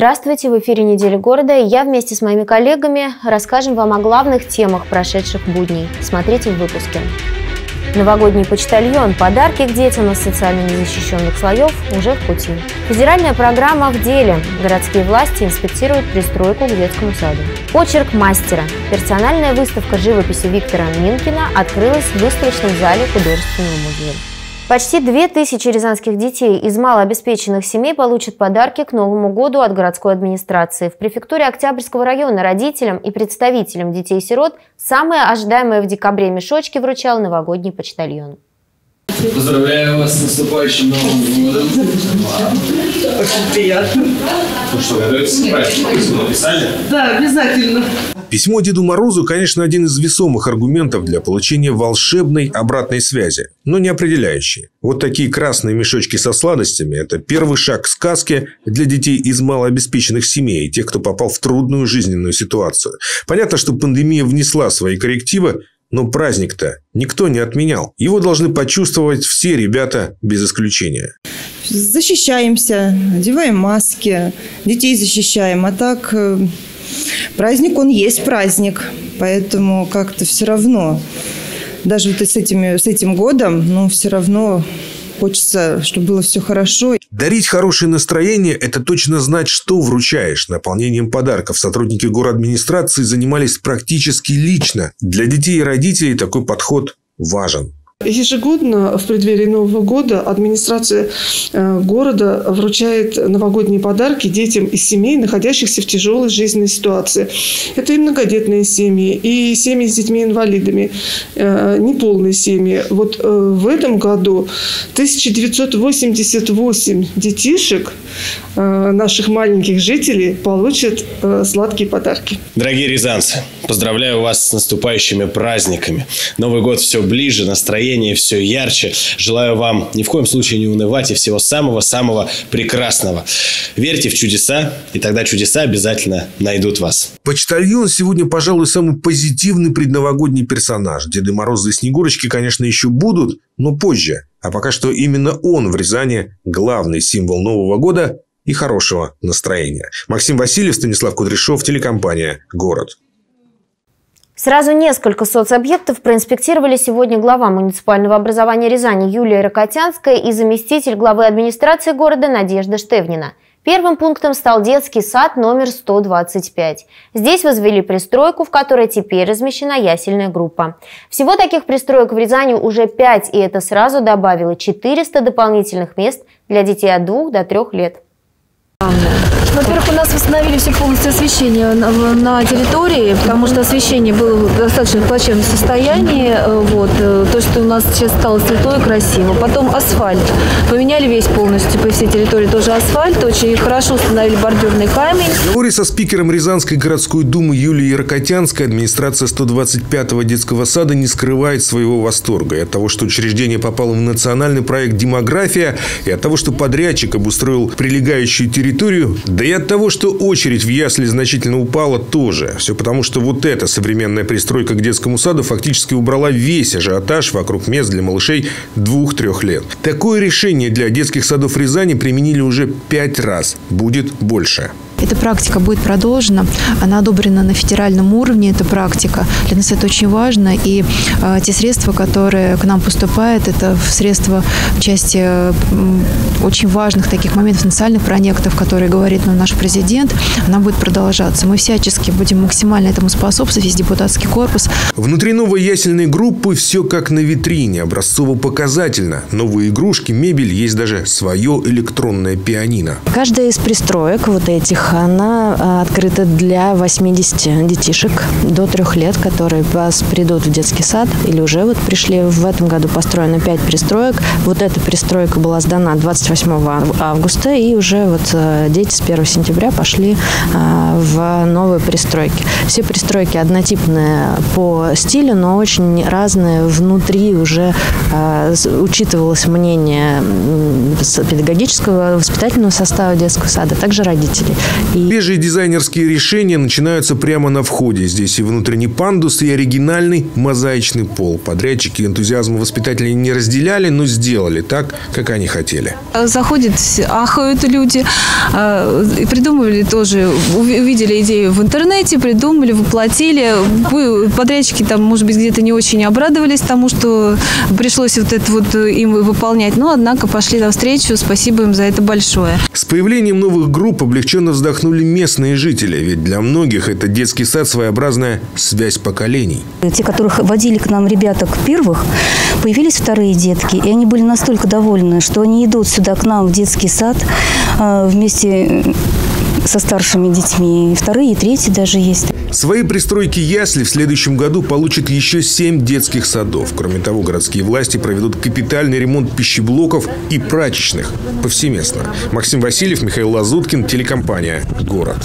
Здравствуйте, в эфире «Неделя города» и я вместе с моими коллегами расскажем вам о главных темах прошедших будней. Смотрите в выпуске. Новогодний почтальон, подарки к детям из социально незащищенных слоев уже в пути. Федеральная программа в деле. Городские власти инспектируют пристройку к детскому саду. Почерк мастера. Персональная выставка живописи Виктора Минкина открылась в выставочном зале художественного музея. Почти две тысячи рязанских детей из малообеспеченных семей получат подарки к Новому году от городской администрации. В префектуре Октябрьского района родителям и представителям детей-сирот самые ожидаемые в декабре мешочки вручал новогодний почтальон. Поздравляю вас с наступающим Новым годом. Очень приятно. Ну что, готовитесь к празднику? Письмо написали? Да, обязательно. Письмо Деду Морозу, конечно, один из весомых аргументов для получения волшебной обратной связи, но не определяющий. Вот такие красные мешочки со сладостями – это первый шаг к сказке для детей из малообеспеченных семей и тех, кто попал в трудную жизненную ситуацию. Понятно, что пандемия внесла свои коррективы, но праздник-то никто не отменял. Его должны почувствовать все ребята без исключения. Защищаемся, одеваем маски, детей защищаем. А так э, праздник, он есть праздник. Поэтому как-то все равно, даже вот с, этими, с этим годом, ну, все равно хочется, чтобы было все хорошо. Дарить хорошее настроение – это точно знать, что вручаешь. Наполнением подарков сотрудники администрации занимались практически лично. Для детей и родителей такой подход важен. Ежегодно в преддверии Нового года администрация э, города вручает новогодние подарки детям из семей, находящихся в тяжелой жизненной ситуации. Это и многодетные семьи, и семьи с детьми-инвалидами, э, неполные семьи. Вот э, в этом году 1988 детишек наших маленьких жителей получат сладкие подарки. Дорогие рязанцы, поздравляю вас с наступающими праздниками. Новый год все ближе, настроение настроение все ярче. Желаю вам ни в коем случае не унывать и всего самого-самого прекрасного. Верьте в чудеса, и тогда чудеса обязательно найдут вас. Почтальон сегодня, пожалуй, самый позитивный предновогодний персонаж. Деды Морозы и Снегурочки, конечно, еще будут, но позже. А пока что именно он в Рязани главный символ Нового года и хорошего настроения. Максим Васильев, Станислав Кудряшов, телекомпания «Город». Сразу несколько соцобъектов проинспектировали сегодня глава муниципального образования Рязани Юлия Рокотянская и заместитель главы администрации города Надежда Штевнина. Первым пунктом стал детский сад номер 125. Здесь возвели пристройку, в которой теперь размещена ясельная группа. Всего таких пристроек в Рязани уже 5, и это сразу добавило 400 дополнительных мест для детей от 2 до 3 лет. Во-первых, у нас восстановили все полностью освещение на, территории, потому что освещение было в достаточно плачевном состоянии. Э, вот, э, то, что у нас сейчас стало светло и красиво. Потом асфальт. Поменяли весь полностью по всей территории тоже асфальт. Очень хорошо установили бордюрный камень. В разговоре со спикером Рязанской городской думы Юлией Рокотянской администрация 125-го детского сада не скрывает своего восторга и от того, что учреждение попало в национальный проект «Демография», и от того, что подрядчик обустроил прилегающую территорию, да и от того, что очередь в ясли значительно упала тоже. Все потому, что вот эта современная пристройка к детскому саду фактически убрала весь ажиотаж вокруг мест для малышей двух-трех лет. Такое решение для детских садов Рязани применили уже пять раз. Будет больше. Эта практика будет продолжена. Она одобрена на федеральном уровне, эта практика. Для нас это очень важно. И э, те средства, которые к нам поступают, это средства в части э, очень важных таких моментов, национальных проектов, которые говорит нам наш президент, она будет продолжаться. Мы всячески будем максимально этому способствовать, весь депутатский корпус. Внутри новой ясельной группы все как на витрине, образцово-показательно. Новые игрушки, мебель, есть даже свое электронное пианино. Каждая из пристроек вот этих она а, открыта для 80 детишек до трех лет, которые вас придут в детский сад или уже вот пришли. В этом году построено 5 пристроек. Вот эта пристройка была сдана 28 августа, и уже вот а, дети с 1 сентября пошли а, в новые пристройки. Все пристройки однотипные по стилю, но очень разные. Внутри уже учитывалось мнение педагогического, воспитательного состава детского сада, также родителей. Свежие дизайнерские решения начинаются прямо на входе. Здесь и внутренний пандус, и оригинальный мозаичный пол. Подрядчики энтузиазма воспитателей не разделяли, но сделали так, как они хотели. Заходят, ахают люди, а, придумывали тоже, увидели идею в интернете, придумали, воплотили. Подрядчики там, может быть, где-то не очень обрадовались тому, что пришлось вот это вот им выполнять. Но, однако, пошли навстречу. Спасибо им за это большое. С появлением новых групп облегченно вздохнули местные жители. Ведь для многих это детский сад своеобразная связь поколений. Те, которых водили к нам ребята к первых, появились вторые детки. И они были настолько довольны, что они идут сюда к нам в детский сад а, вместе со старшими детьми. И вторые, и третьи даже есть. Свои пристройки ясли в следующем году получат еще семь детских садов. Кроме того, городские власти проведут капитальный ремонт пищеблоков и прачечных повсеместно. Максим Васильев, Михаил Лазуткин, телекомпания «Город».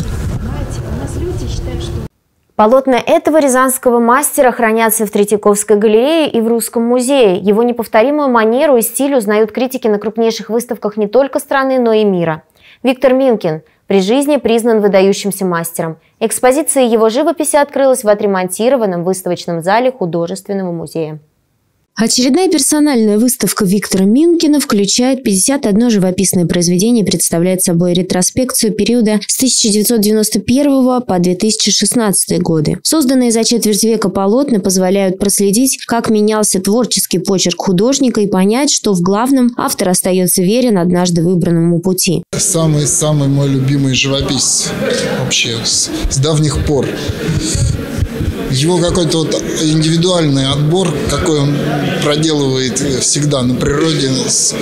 Полотна этого рязанского мастера хранятся в Третьяковской галерее и в Русском музее. Его неповторимую манеру и стиль узнают критики на крупнейших выставках не только страны, но и мира. Виктор Минкин – при жизни признан выдающимся мастером. Экспозиция его живописи открылась в отремонтированном выставочном зале художественного музея. Очередная персональная выставка Виктора Минкина включает 51 живописное произведение представляет собой ретроспекцию периода с 1991 по 2016 годы. Созданные за четверть века полотна позволяют проследить, как менялся творческий почерк художника и понять, что в главном автор остается верен однажды выбранному пути. Самый-самый мой любимый живописец вообще с, с давних пор его какой-то вот индивидуальный отбор, какой он проделывает всегда на природе с,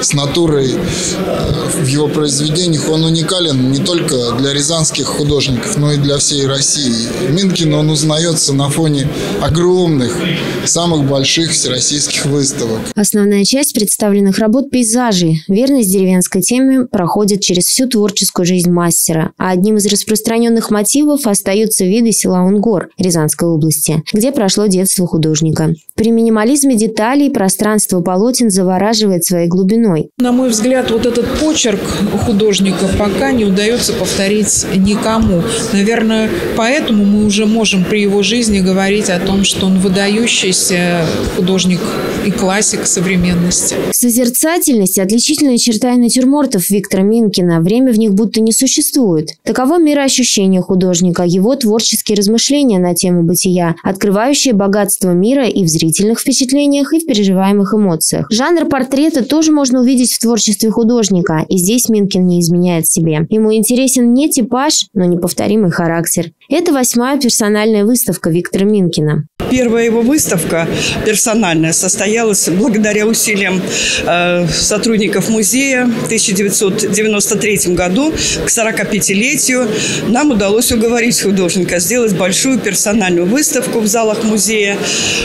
с натурой э, в его произведениях, он уникален не только для рязанских художников, но и для всей России. Минкин, он узнается на фоне огромных, самых больших всероссийских выставок. Основная часть представленных работ – пейзажей. Верность деревенской теме проходит через всю творческую жизнь мастера, а одним из распространенных мотивов остаются виды села Унгор, Рязанской Московской области, где прошло детство художника. При минимализме деталей пространство полотен завораживает своей глубиной. На мой взгляд, вот этот почерк художника пока не удается повторить никому. Наверное, поэтому мы уже можем при его жизни говорить о том, что он выдающийся художник и классик современности. Созерцательность – отличительная черта и натюрмортов Виктора Минкина. Время в них будто не существует. Таково мироощущение художника, его творческие размышления на тему бытия, открывающие богатство мира и в зрительных впечатлениях, и в переживаемых эмоциях. Жанр портрета тоже можно увидеть в творчестве художника, и здесь Минкин не изменяет себе. Ему интересен не типаж, но неповторимый характер. Это восьмая персональная выставка Виктора Минкина. Первая его выставка персональная состоялась благодаря усилиям э, сотрудников музея в 1993 году к 45-летию. Нам удалось уговорить художника сделать большую персональную выставку в залах музея.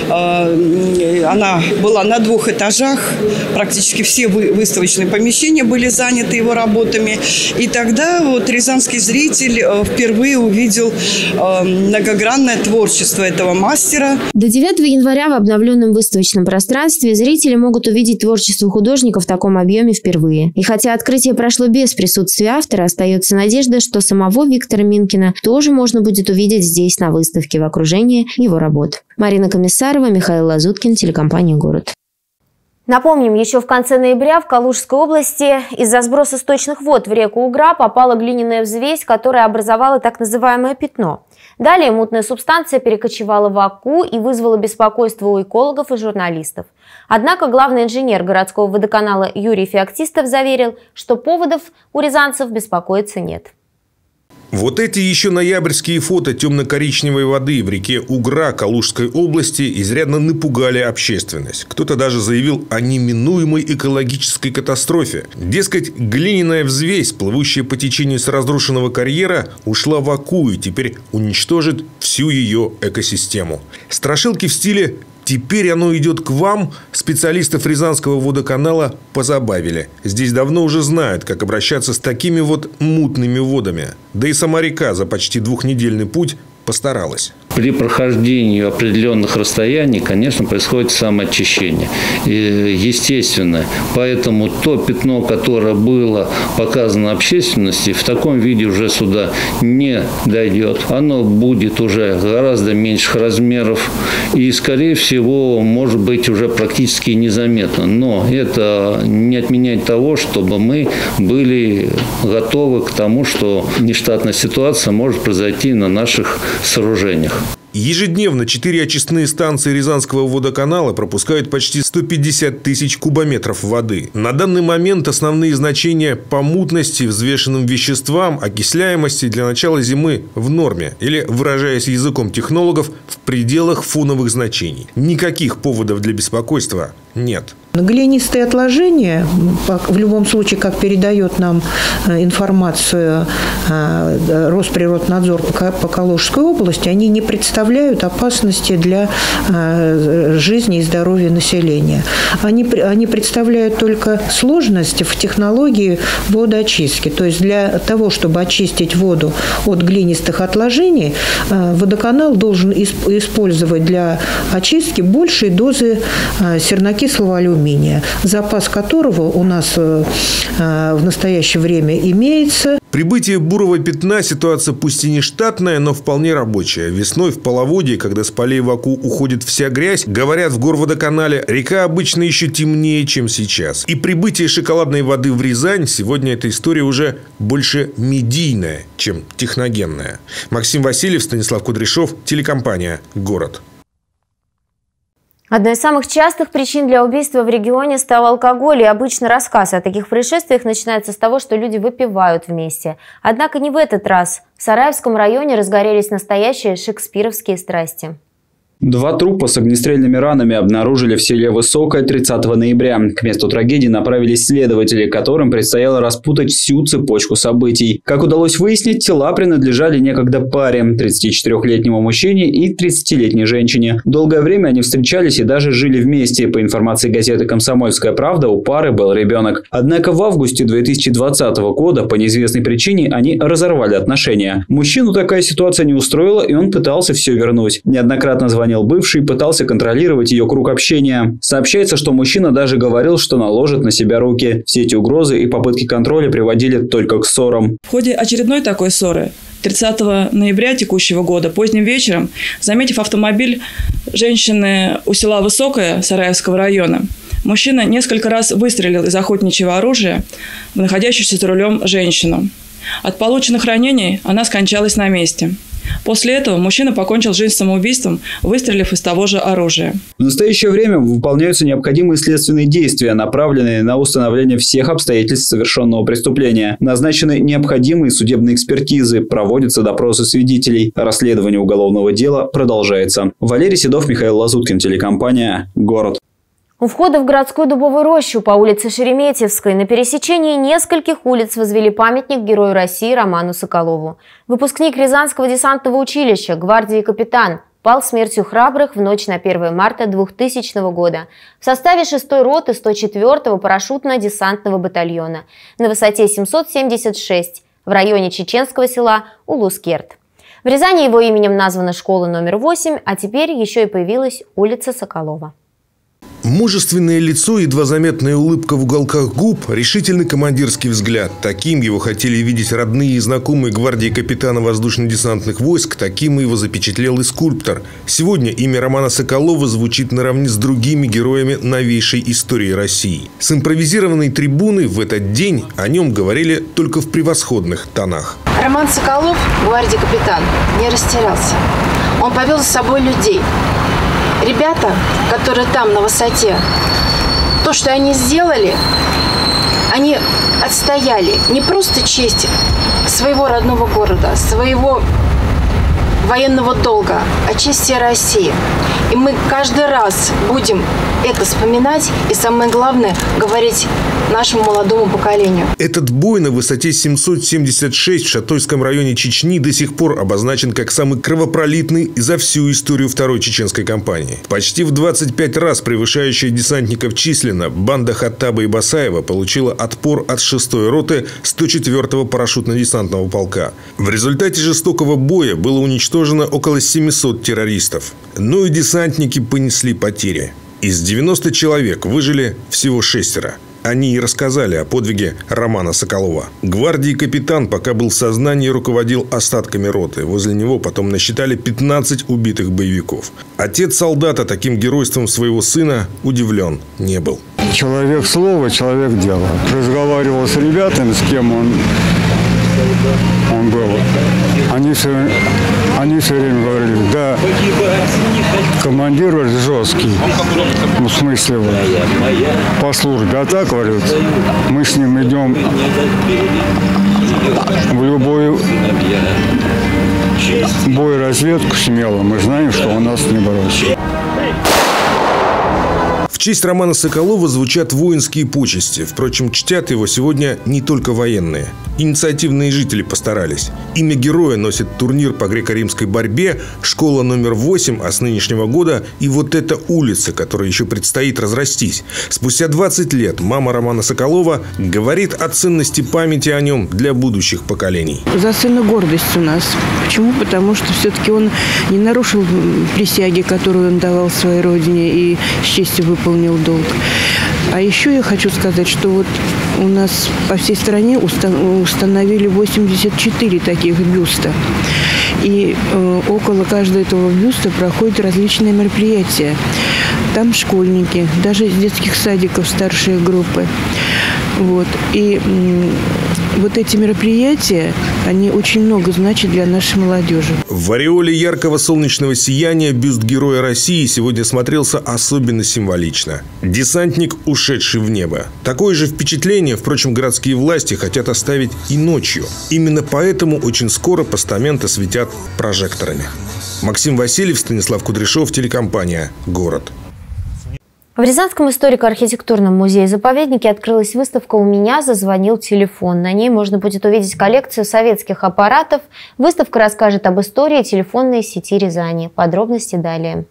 Э, она была на двух этажах. Практически все выставочные помещения были заняты его работами. И тогда вот рязанский зритель э, впервые увидел э, многогранное творчество этого мастера до 9 января в обновленном выставочном пространстве зрители могут увидеть творчество художника в таком объеме впервые. И хотя открытие прошло без присутствия автора, остается надежда, что самого Виктора Минкина тоже можно будет увидеть здесь, на выставке, в окружении его работ. Марина Комиссарова, Михаил Лазуткин, телекомпания «Город». Напомним, еще в конце ноября в Калужской области из-за сброса сточных вод в реку Угра попала глиняная взвесь, которая образовала так называемое пятно. Далее мутная субстанция перекочевала в Аку и вызвала беспокойство у экологов и журналистов. Однако главный инженер городского водоканала Юрий Феоктистов заверил, что поводов у рязанцев беспокоиться нет. Вот эти еще ноябрьские фото темно-коричневой воды в реке Угра Калужской области изрядно напугали общественность. Кто-то даже заявил о неминуемой экологической катастрофе. Дескать, глиняная взвесь, плывущая по течению с разрушенного карьера, ушла в Аку и теперь уничтожит всю ее экосистему. Страшилки в стиле Теперь оно идет к вам. Специалистов Рязанского водоканала позабавили. Здесь давно уже знают, как обращаться с такими вот мутными водами. Да и сама река за почти двухнедельный путь постаралась. При прохождении определенных расстояний, конечно, происходит самоочищение. Естественно, поэтому то пятно, которое было показано общественности, в таком виде уже сюда не дойдет. Оно будет уже гораздо меньших размеров и, скорее всего, может быть уже практически незаметно. Но это не отменяет того, чтобы мы были готовы к тому, что нештатная ситуация может произойти на наших сооружениях. Ежедневно четыре очистные станции Рязанского водоканала пропускают почти 150 тысяч кубометров воды. На данный момент основные значения по мутности, взвешенным веществам, окисляемости для начала зимы в норме. Или, выражаясь языком технологов, в пределах фоновых значений. Никаких поводов для беспокойства нет. Глинистые отложения, в любом случае, как передает нам э, информацию э, Росприроднадзор по Калужской области, они не представляют опасности для э, жизни и здоровья населения. Они, они представляют только сложности в технологии водоочистки. То есть для того, чтобы очистить воду от глинистых отложений, водоканал должен использовать для очистки большие дозы сернокислого алюминия алюминия, запас которого у нас э, э, в настоящее время имеется. Прибытие бурого пятна – ситуация пусть и не штатная, но вполне рабочая. Весной в половодье, когда с полей в Аку уходит вся грязь, говорят в горводоканале, река обычно еще темнее, чем сейчас. И прибытие шоколадной воды в Рязань сегодня эта история уже больше медийная, чем техногенная. Максим Васильев, Станислав Кудряшов, телекомпания «Город». Одной из самых частых причин для убийства в регионе стал алкоголь, и обычно рассказ о таких происшествиях начинается с того, что люди выпивают вместе. Однако не в этот раз. В Сараевском районе разгорелись настоящие шекспировские страсти. Два трупа с огнестрельными ранами обнаружили в селе Высокое 30 ноября. К месту трагедии направились следователи, которым предстояло распутать всю цепочку событий. Как удалось выяснить, тела принадлежали некогда паре – 34-летнему мужчине и 30-летней женщине. Долгое время они встречались и даже жили вместе. По информации газеты «Комсомольская правда», у пары был ребенок. Однако в августе 2020 года по неизвестной причине они разорвали отношения. Мужчину такая ситуация не устроила, и он пытался все вернуть. Неоднократно звонил звонил бывший, пытался контролировать ее круг общения. Сообщается, что мужчина даже говорил, что наложит на себя руки. Все эти угрозы и попытки контроля приводили только к ссорам. В ходе очередной такой ссоры 30 ноября текущего года, поздним вечером, заметив автомобиль женщины у села Высокое Сараевского района, мужчина несколько раз выстрелил из охотничьего оружия в находящуюся за рулем женщину. От полученных ранений она скончалась на месте – После этого мужчина покончил жизнь самоубийством, выстрелив из того же оружия. В настоящее время выполняются необходимые следственные действия, направленные на установление всех обстоятельств совершенного преступления. Назначены необходимые судебные экспертизы, проводятся допросы свидетелей. Расследование уголовного дела продолжается. Валерий Седов, Михаил Лазуткин, телекомпания «Город». У входа в городскую дубовую рощу по улице Шереметьевской на пересечении нескольких улиц возвели памятник Герою России Роману Соколову. Выпускник Рязанского десантного училища, гвардии капитан, пал смертью храбрых в ночь на 1 марта 2000 года в составе 6-й роты 104-го парашютно-десантного батальона на высоте 776 в районе чеченского села Улускерт. В Рязани его именем названа школа номер 8, а теперь еще и появилась улица Соколова. Мужественное лицо, едва заметная улыбка в уголках губ, решительный командирский взгляд. Таким его хотели видеть родные и знакомые гвардии капитана воздушно-десантных войск, таким его запечатлел и скульптор. Сегодня имя Романа Соколова звучит наравне с другими героями новейшей истории России. С импровизированной трибуны в этот день о нем говорили только в превосходных тонах. Роман Соколов, гвардии капитан, не растерялся. Он повел за собой людей, ребята, которые там на высоте, то, что они сделали, они отстояли не просто честь своего родного города, своего военного долга, о чести России. И мы каждый раз будем это вспоминать и, самое главное, говорить нашему молодому поколению. Этот бой на высоте 776 в Шатойском районе Чечни до сих пор обозначен как самый кровопролитный за всю историю Второй чеченской кампании. Почти в 25 раз превышающая десантников численно, банда Хаттаба и Басаева получила отпор от 6-й роты 104-го парашютно-десантного полка. В результате жестокого боя было уничтожено около 700 террористов. Ну и десантники понесли потери. Из 90 человек выжили всего шестеро. Они и рассказали о подвиге Романа Соколова. Гвардии капитан, пока был в сознании, руководил остатками роты. Возле него потом насчитали 15 убитых боевиков. Отец солдата таким геройством своего сына удивлен не был. Человек слова, человек дела. Разговаривал с ребятами, с кем он, он был. Они все, они все время говорили, да, командир жесткий, ну, в смысле, вот, по службе. А так, говорят, мы с ним идем в любой бой разведку смело. Мы знаем, что он нас не бросит честь Романа Соколова звучат воинские почести. Впрочем, чтят его сегодня не только военные. Инициативные жители постарались. Имя героя носит турнир по греко-римской борьбе, школа номер 8, а с нынешнего года и вот эта улица, которая еще предстоит разрастись. Спустя 20 лет мама Романа Соколова говорит о ценности памяти о нем для будущих поколений. За сына гордость у нас. Почему? Потому что все-таки он не нарушил присяги, которую он давал своей родине и с честью выполнил выполнил долг. А еще я хочу сказать, что вот у нас по всей стране установили 84 таких бюста. И э, около каждого этого бюста проходят различные мероприятия. Там школьники, даже из детских садиков старшие группы. Вот. И вот эти мероприятия, они очень много значат для нашей молодежи. В ореоле яркого солнечного сияния бюст Героя России сегодня смотрелся особенно символично. Десантник, ушедший в небо. Такое же впечатление, впрочем, городские власти хотят оставить и ночью. Именно поэтому очень скоро постаменты светят прожекторами. Максим Васильев, Станислав Кудряшов, телекомпания «Город». В Рязанском историко-архитектурном музее-заповеднике открылась выставка «У меня зазвонил телефон». На ней можно будет увидеть коллекцию советских аппаратов. Выставка расскажет об истории телефонной сети Рязани. Подробности далее.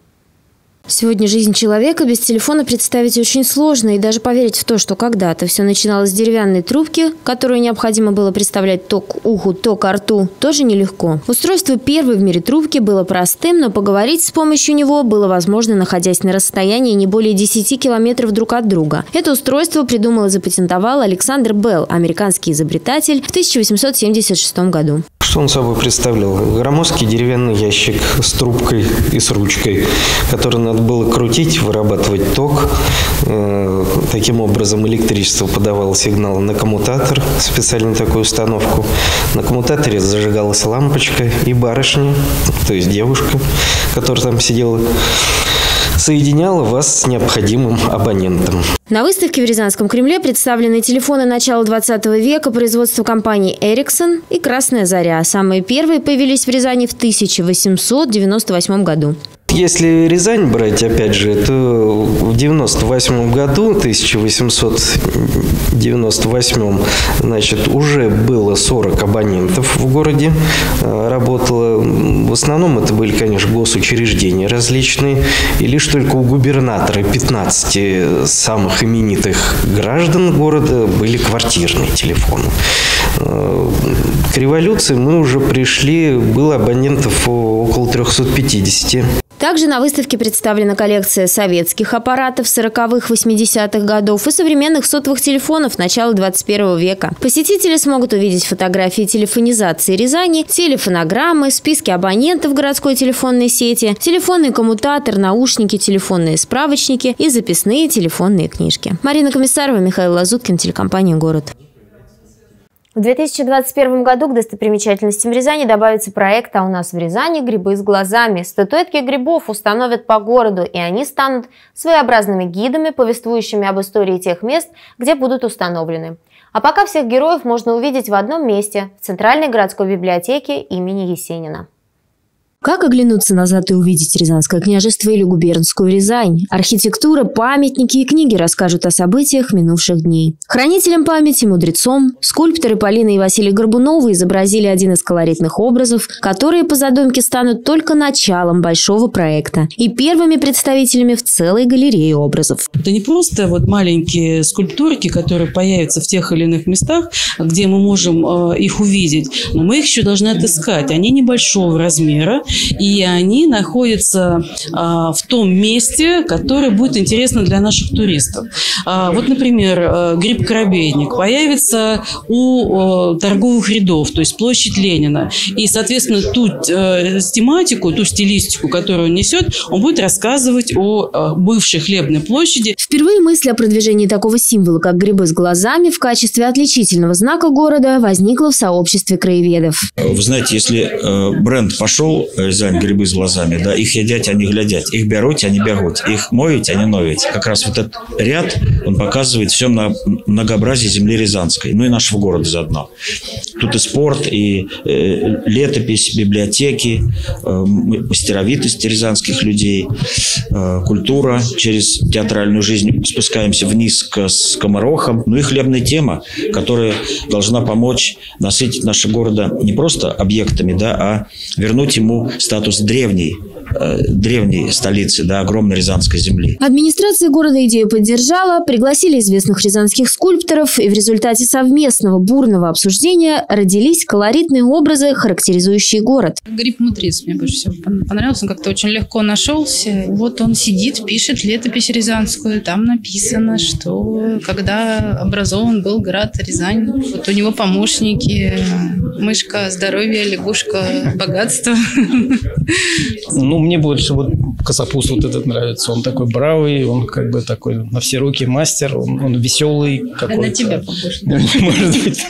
Сегодня жизнь человека без телефона представить очень сложно, и даже поверить в то, что когда-то все начиналось с деревянной трубки, которую необходимо было представлять то к уху, то к рту, тоже нелегко. Устройство первой в мире трубки было простым, но поговорить с помощью него было возможно, находясь на расстоянии не более 10 километров друг от друга. Это устройство придумал и запатентовал Александр Белл, американский изобретатель, в 1876 году. Что он собой представлял? Громоздкий деревянный ящик с трубкой и с ручкой, который надо было крутить, вырабатывать ток. Э, таким образом электричество подавало сигнал на коммутатор, специальную такую установку. На коммутаторе зажигалась лампочка и барышня, то есть девушка, которая там сидела, соединяла вас с необходимым абонентом. На выставке в Рязанском Кремле представлены телефоны начала 20 века производства компаний Ericsson и «Красная заря». Самые первые появились в Рязани в 1898 году. Если Рязань брать, опять же, то в 98 году, 1898, значит, уже было 40 абонентов в городе, э, работало. В основном это были, конечно, госучреждения различные, и лишь только у губернатора 15 самых именитых граждан города были квартирные телефоны. Э, к революции мы уже пришли, было абонентов около 350. Также на выставке представлена коллекция советских аппаратов 40-х, 80-х годов и современных сотовых телефонов начала 21 века. Посетители смогут увидеть фотографии телефонизации Рязани, телефонограммы, списки абонентов городской телефонной сети, телефонный коммутатор, наушники, телефонные справочники и записные телефонные книжки. Марина Комиссарова, Михаил Лазуткин, телекомпания «Город». В 2021 году к достопримечательностям Рязани добавится проект «А у нас в Рязани грибы с глазами». Статуэтки грибов установят по городу, и они станут своеобразными гидами, повествующими об истории тех мест, где будут установлены. А пока всех героев можно увидеть в одном месте – в Центральной городской библиотеке имени Есенина. Как оглянуться назад и увидеть Рязанское княжество или губернскую Рязань? Архитектура, памятники и книги расскажут о событиях минувших дней. Хранителем памяти, мудрецом, скульпторы Полина и Василий Горбуновы изобразили один из колоритных образов, которые по задумке станут только началом большого проекта и первыми представителями в целой галерее образов. Это не просто вот маленькие скульптурки, которые появятся в тех или иных местах, где мы можем э, их увидеть, но мы их еще должны отыскать. Они небольшого размера, И они находятся а, в том месте, которое будет интересно для наших туристов. А, вот, например, э, гриб-коробейник появится у торговых рядов, то есть площадь Ленина. И, соответственно, ту э, тематику, ту стилистику, которую он несет, он будет рассказывать о э, бывшей хлебной площади. Впервые мысль о продвижении такого символа, как грибы с глазами, в качестве отличительного знака города возникла в сообществе краеведов. Вы знаете, если бренд пошел, Рязань грибы с глазами, да, их едят, они глядят, их берут, они бегут, их моют, они новят. Как раз вот этот ряд, он показывает все на многообразие земли Рязанской, ну и нашего города заодно. Тут и спорт, и э, летопись, библиотеки, э, мастеровитость рязанских людей, э, культура через театральную жизнь. Спускаемся вниз к скоморохам. Ну и хлебная тема, которая должна помочь насытить наше города не просто объектами, да, а вернуть ему статус древней Э, древней столицы, да, огромной Рязанской земли. Администрация города идею поддержала, пригласили известных рязанских скульпторов, и в результате совместного бурного обсуждения родились колоритные образы, характеризующие город. Гриб Мудрец мне больше всего понравился, он как-то очень легко нашелся. Вот он сидит, пишет летопись рязанскую, там написано, что когда образован был град Рязань, вот у него помощники, мышка здоровья, лягушка богатство. Ну, мне больше вот Косопус вот этот нравится. Он такой бравый, он как бы такой на все руки мастер, он, он веселый какой-то. На тебя похож. Может быть.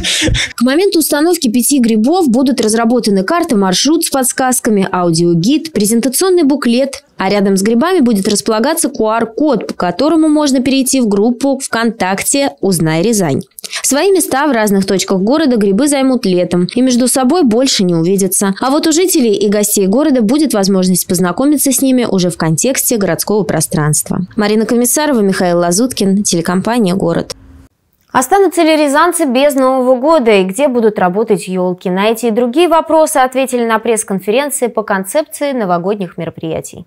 К моменту установки пяти грибов будут разработаны карты, маршрут с подсказками, аудиогид, презентационный буклет, а рядом с грибами будет располагаться QR-код, по которому можно перейти в группу ВКонтакте «Узнай Рязань». Свои места в разных точках города грибы займут летом и между собой больше не увидятся. А вот у жителей и гостей города будет возможность познакомиться с ними уже в контексте городского пространства. Марина Комиссарова, Михаил Лазуткин, телекомпания «Город». Останутся ли рязанцы без Нового года и где будут работать елки? На эти и другие вопросы ответили на пресс-конференции по концепции новогодних мероприятий.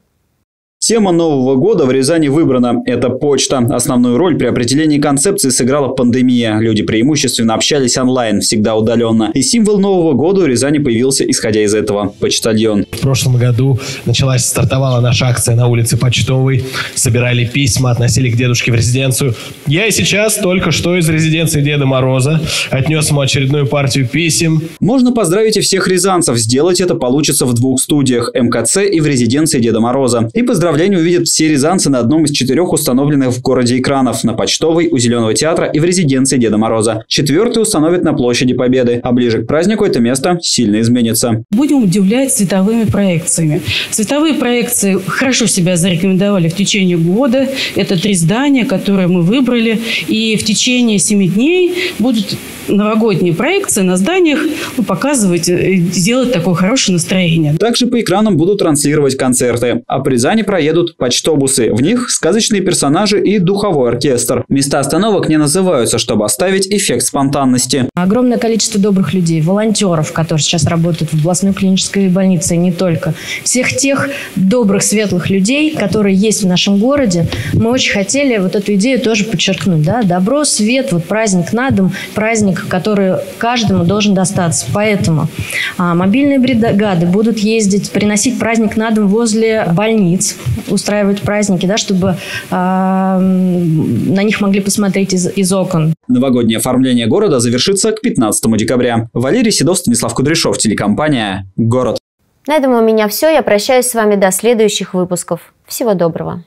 Тема Нового года в Рязани выбрана. Это почта. Основную роль при определении концепции сыграла пандемия. Люди преимущественно общались онлайн, всегда удаленно. И символ Нового года у Рязани появился, исходя из этого, почтальон. В прошлом году началась, стартовала наша акция на улице Почтовой. Собирали письма, относили к дедушке в резиденцию. Я и сейчас только что из резиденции Деда Мороза отнес ему очередную партию писем. Можно поздравить и всех рязанцев. Сделать это получится в двух студиях – МКЦ и в резиденции Деда Мороза. И поздравить Поздравление увидят все рязанцы на одном из четырех установленных в городе экранов на Почтовой, у Зеленого театра и в резиденции Деда Мороза. Четвертый установят на площади Победы, а ближе к празднику это место сильно изменится. Будем удивлять цветовыми проекциями. Цветовые проекции хорошо себя зарекомендовали в течение года. Это три здания, которые мы выбрали. И в течение семи дней будут новогодние проекции на зданиях ну, показывать, сделать такое хорошее настроение. Также по экранам будут транслировать концерты. А при Рязани проект едут почтобусы. В них сказочные персонажи и духовой оркестр. Места остановок не называются, чтобы оставить эффект спонтанности. Огромное количество добрых людей, волонтеров, которые сейчас работают в областной клинической больнице, и не только. Всех тех добрых, светлых людей, которые есть в нашем городе. Мы очень хотели вот эту идею тоже подчеркнуть. Да? Добро, свет, вот праздник на дом, праздник, который каждому должен достаться. Поэтому а, мобильные бригады будут ездить, приносить праздник на дом возле больниц, устраивать праздники, да, чтобы э, на них могли посмотреть из, из окон. Новогоднее оформление города завершится к 15 декабря. Валерий Седов, Станислав Кудряшов, телекомпания «Город». На этом у меня все. Я прощаюсь с вами до следующих выпусков. Всего доброго.